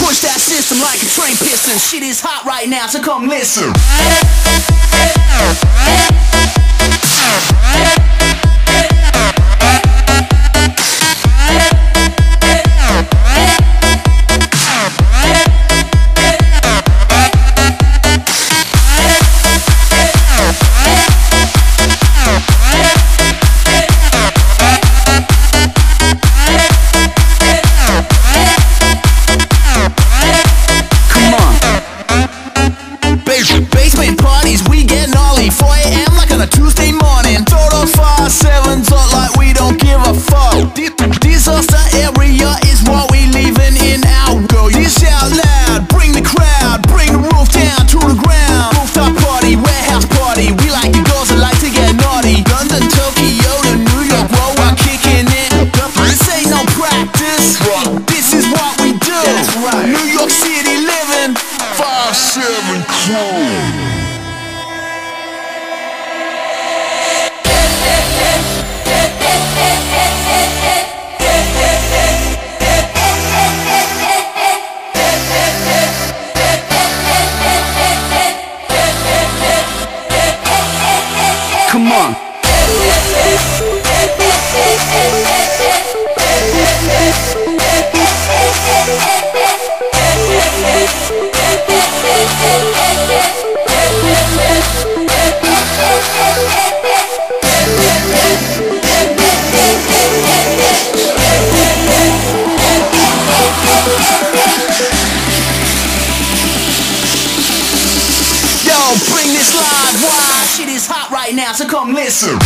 Push that system like a train piston. Shit is hot right now, so come listen. Come practice. This now, so come listen.